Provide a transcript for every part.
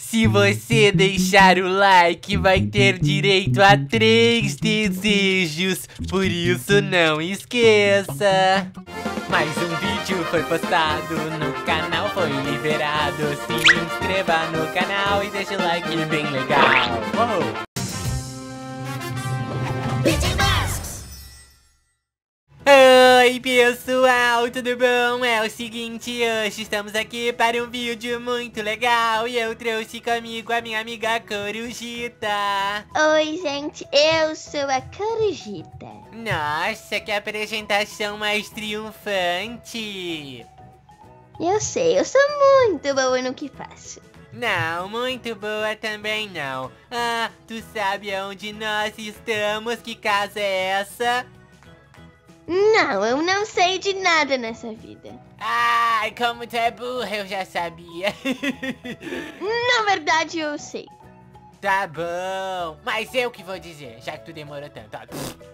Se você deixar o like, vai ter direito a três desejos. Por isso, não esqueça. Mais um vídeo foi postado no canal, foi liberado. Se inscreva no canal e deixa o like bem legal. Uou. Oi pessoal, tudo bom? É o seguinte, hoje estamos aqui para um vídeo muito legal E eu trouxe comigo a minha amiga Corujita Oi gente, eu sou a Corujita Nossa, que apresentação mais triunfante Eu sei, eu sou muito boa no que faço não, muito boa também não. Ah, tu sabe aonde nós estamos? Que casa é essa? Não, eu não sei de nada nessa vida. Ai, como tu é burra, eu já sabia. Na verdade, eu sei. Tá bom, mas eu que vou dizer, já que tu demorou tanto.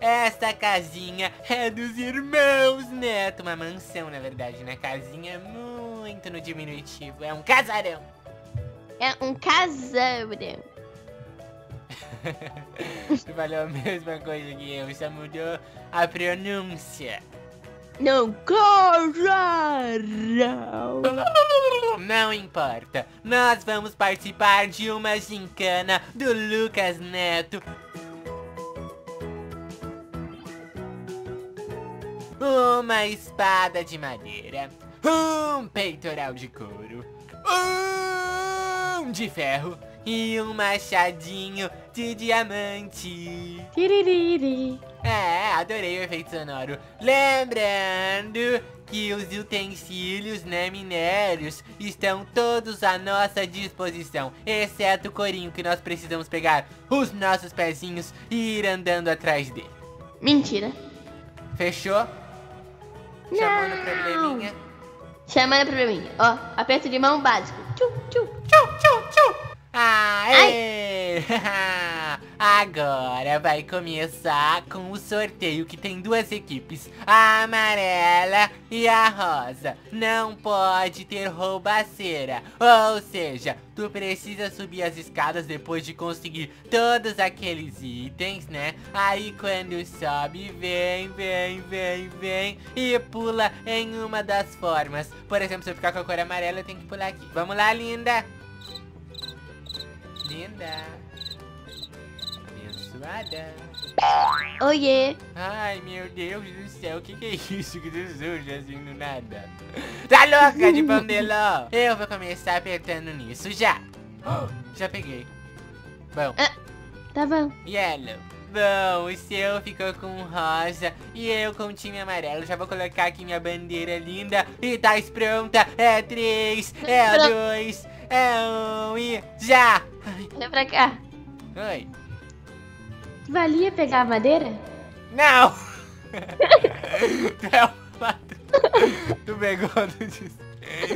esta casinha é dos irmãos Neto. Uma mansão, na verdade, né? Casinha muito no diminutivo. É um casarão. É um casarão. falou a mesma coisa que eu, só mudou a pronúncia. Não corra! Não importa, nós vamos participar de uma gincana do Lucas Neto. Uma espada de madeira, um peitoral de couro, um de ferro e um machadinho de diamante. Tiririri. É, adorei o efeito sonoro. Lembrando que os utensílios, né, minérios, estão todos à nossa disposição, exceto o corinho que nós precisamos pegar os nossos pezinhos e ir andando atrás dele. Mentira. Fechou? Não. Chamando probleminha. Chamando probleminha. Ó, aperto de mão básico. Tchum, tchum. Tchum, tchum, tchum. Aê! Agora vai começar com o sorteio que tem duas equipes, a amarela e a rosa. Não pode ter roubaceira, ou seja, tu precisa subir as escadas depois de conseguir todos aqueles itens, né? Aí quando sobe, vem, vem, vem, vem e pula em uma das formas. Por exemplo, se eu ficar com a cor amarela, eu tenho que pular aqui. Vamos lá, linda! linda. Abençoada. Oiê. Ai, meu Deus do céu, o que, que é isso que tu surge assim do nada? Tá louca de pandeló? Eu vou começar apertando nisso já. Já peguei. Bom. Ah, tá bom. Yellow. Bom, o seu ficou com rosa e eu com time amarelo. Já vou colocar aqui minha bandeira linda. E tá pronta. É três, é dois, é um e já! Olha pra cá. Oi. Valia pegar a madeira? Não! tu pegou, tu disse.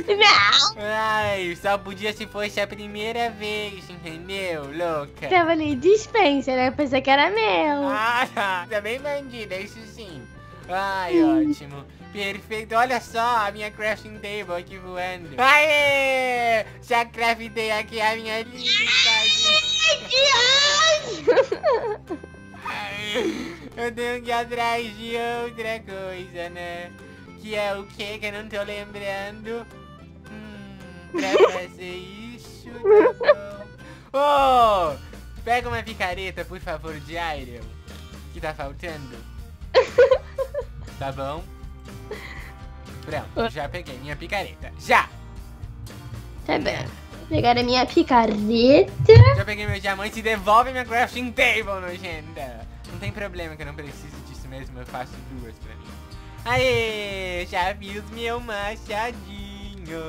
Não! Ai, só podia se fosse a primeira vez, entendeu, louca? Tava ali, dispensa, né? Pensei que era meu. Ah, tá. Tá bem bandida, isso sim. Ai, ótimo. Perfeito, olha só a minha crafting table aqui voando. Aê! Já craftei aqui a minha lista. Eu tenho que ir atrás de outra coisa, né? Que é o que que eu não tô lembrando? Hum, pra fazer isso, tá bom. Oh! Pega uma picareta, por favor, de Iron. Que tá faltando. Tá bom? Pronto, já peguei minha picareta. Já! Tá bem. Pegar a minha picareta. Já peguei meu diamante e devolve minha crafting table, nojenta. Não tem problema que eu não preciso disso mesmo, eu faço duas pra mim. Aê, já fiz meu machadinho.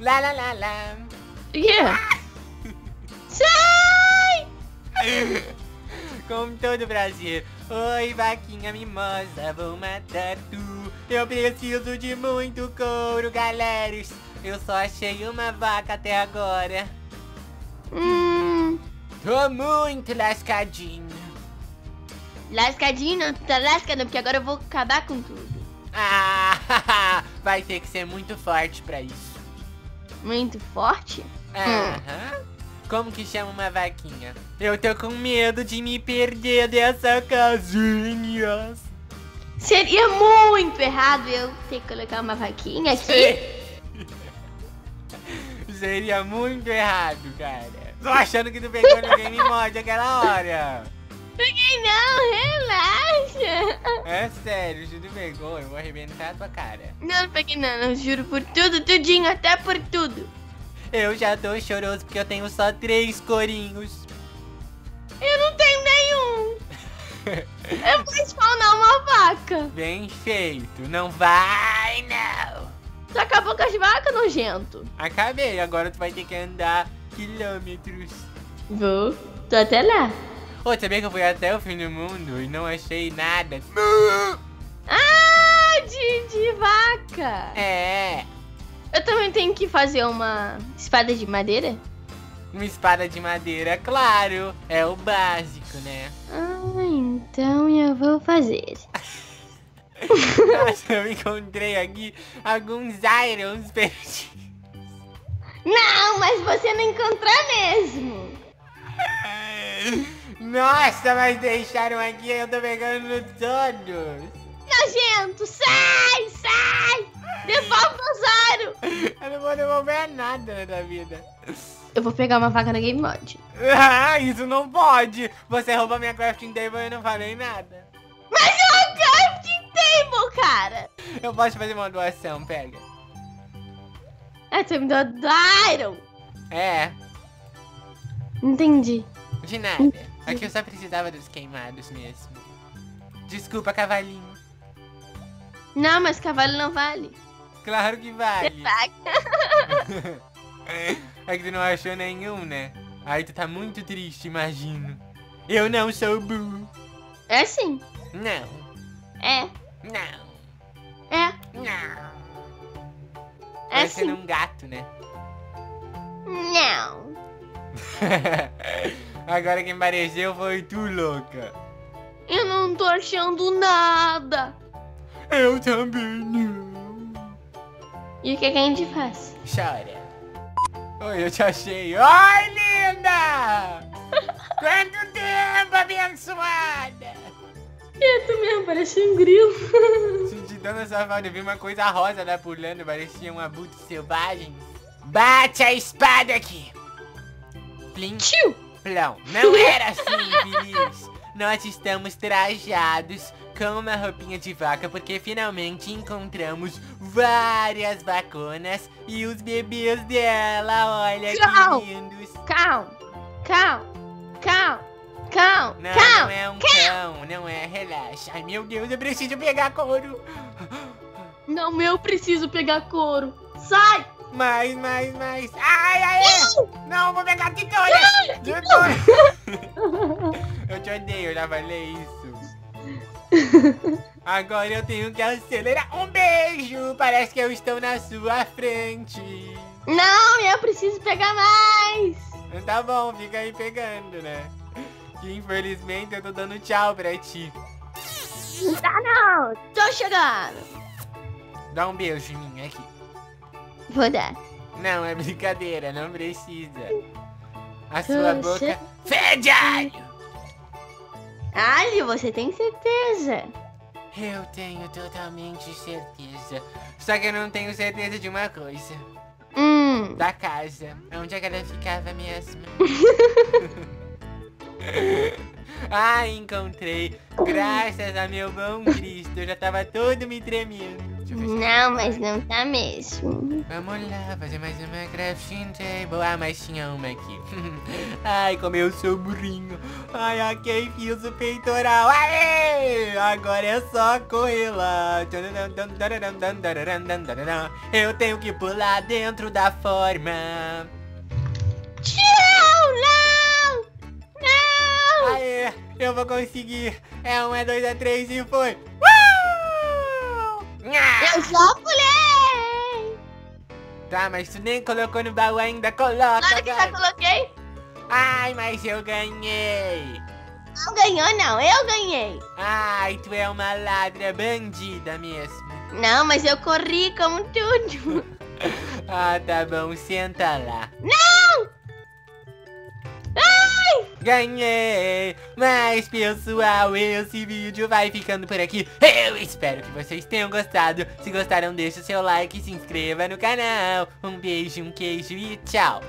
Lá, lá, lá, lá. Yeah. Sai! Com todo prazer. Oi, vaquinha mimosa, vou matar tu. Eu preciso de muito couro, galera. Eu só achei uma vaca até agora. Hum. Tô muito lascadinho. Lascadinho? Tu tá lascando, porque agora eu vou acabar com tudo. Ah, vai ter que ser muito forte pra isso. Muito forte? Aham. Como que chama uma vaquinha? Eu tô com medo de me perder dessa casinha. Seria muito errado eu ter que colocar uma vaquinha aqui. Seria muito errado, cara. Tô achando que tu pegou no Game Mod aquela hora. Peguei não, relaxa. É sério, tu pegou, eu vou arrebentar a tua cara. Não, não peguei não, não juro por tudo, tudinho, até por tudo. Eu já tô choroso porque eu tenho só três corinhos. Eu não tenho nenhum. eu vou spawnar uma vaca. Bem feito, não vai não. Tu acabou com as vacas, nojento. Acabei, agora tu vai ter que andar quilômetros. Vou, tô até lá. Ô, sabia que eu fui até o fim do mundo e não achei nada? Ah, de, de vaca. É, Eu também tenho que fazer uma espada de madeira? uma espada de madeira, claro. É o básico, né? Ah, então eu vou fazer. Nossa, eu encontrei aqui alguns irons perdidos. Não, mas você não encontrou mesmo. Nossa, mas deixaram aqui, eu tô pegando todos. Nojento, sai, sai. Devolve o ouro. Eu não vou devolver nada da vida. Eu vou pegar uma vaca na Game Mod. Ah, isso não pode. Você roubou minha crafting table e eu não falei nada. Mas crafting cara. Eu posso fazer uma doação, pega. Ah, você me deu Iron. É, Entendi. de nada. Aqui eu só precisava dos queimados mesmo. Desculpa, cavalinho. Não, mas cavalo não vale. Claro que vale. É que tu não achou nenhum, né? Aí tu tá muito triste, imagino. Eu não sou burro. É sim. Não, É. não, É. não. É Parecendo sim. um gato, né? Não. Agora quem pareceu foi tu, louca. Eu não tô achando nada. Eu também não. E o que, que a gente faz? Chora. Oi, eu te achei. Oi, linda! Quanto tempo, abençoada! É, tu mesmo, parece um grilo. Senti tanta safada, eu vi uma coisa rosa lá pulando, parecia um abutre selvagem. Bate a espada aqui! Plim, Tio. plão. Não era assim, feliz. Nós estamos trajados com uma roupinha de vaca porque finalmente encontramos várias vaconas e os bebês dela. Olha Tchau. que lindos. Calma. Calma. Calma. Calma. Não, Calma. não é um cão, não é, relaxa. Ai meu Deus, eu preciso pegar couro. Não, eu preciso pegar couro. Sai. Mais, mais, mais. Ai, ai, ai. Não, vou pegar de todas. De todas. Eu te odeio, eu já falei isso. Agora eu tenho que acelerar. Um beijo. Parece que eu estou na sua frente. Não, eu preciso pegar mais. Tá bom, fica aí pegando, né? Que infelizmente eu tô dando tchau pra ti. Não tá não. Tô chegando. Dá um beijo em mim aqui. Vou dar. Não, é brincadeira, não precisa. A sua Poxa. boca fede alho. Ali, você tem certeza? Eu tenho totalmente certeza. Só que eu não tenho certeza de uma coisa. Hum. Da casa. Onde que ela ficava mesmo? ah, encontrei. Graças a meu bom Cristo. Eu já tava todo me tremendo. Não, mas não tá mesmo. Vamos lá, fazer mais uma crafting table. Ah, mas tinha uma aqui. Ai, como eu sou burrinho. Ai, ok, fiz o peitoral. Aê! Agora é só correr lá. Eu tenho que pular dentro da forma. Eu vou conseguir. É um, é dois, é três e foi. Uh! Eu já pulei! Tá, mas tu nem colocou no baú ainda. Coloca, Claro que já coloquei. Ai, mas eu ganhei. Não ganhou, não. Eu ganhei. Ai, tu é uma ladra bandida mesmo. Não, mas eu corri como tudo. Ah, tá bom, senta lá. Ganhei. Mas pessoal, esse vídeo vai ficando por aqui. Eu espero que vocês tenham gostado. Se gostaram, deixa o seu like e se inscreva no canal. Um beijo, um queijo e tchau.